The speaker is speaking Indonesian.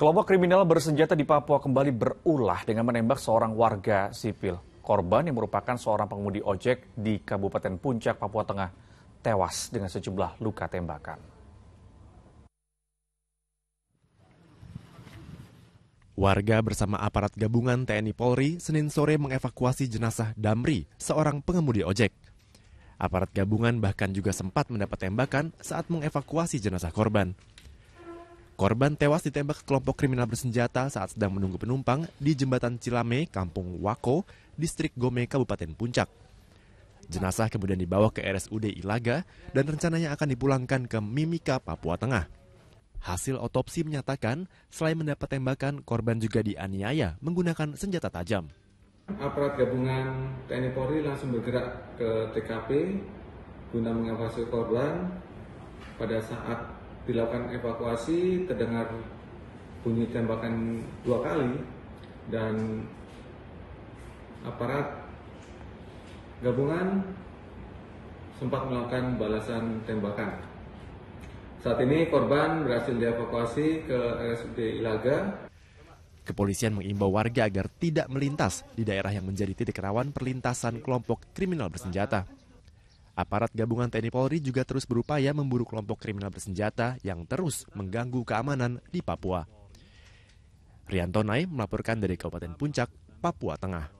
Kelompok kriminal bersenjata di Papua kembali berulah dengan menembak seorang warga sipil. Korban yang merupakan seorang pengemudi ojek di Kabupaten Puncak, Papua Tengah, tewas dengan sejumlah luka tembakan. Warga bersama aparat gabungan TNI Polri Senin sore mengevakuasi jenazah Damri, seorang pengemudi ojek. Aparat gabungan bahkan juga sempat mendapat tembakan saat mengevakuasi jenazah korban. Korban tewas ditembak kelompok kriminal bersenjata saat sedang menunggu penumpang di jembatan Cilame, Kampung Wako, Distrik Gome, Kabupaten Puncak. Jenazah kemudian dibawa ke RSUD Ilaga dan rencananya akan dipulangkan ke Mimika, Papua Tengah. Hasil otopsi menyatakan, selain mendapat tembakan, korban juga dianiaya menggunakan senjata tajam. Aparat gabungan TNI Polri langsung bergerak ke TKP guna mengevakuasi korban. Pada saat dilakukan evakuasi terdengar bunyi tembakan dua kali dan aparat gabungan sempat melakukan balasan tembakan. Saat ini korban berhasil dievakuasi ke RSUD Ilaga. Kepolisian mengimbau warga agar tidak melintas di daerah yang menjadi titik rawan perlintasan kelompok kriminal bersenjata. Aparat gabungan TNI Polri juga terus berupaya memburu kelompok kriminal bersenjata yang terus mengganggu keamanan di Papua. Rianto Nai melaporkan dari Kabupaten Puncak, Papua Tengah.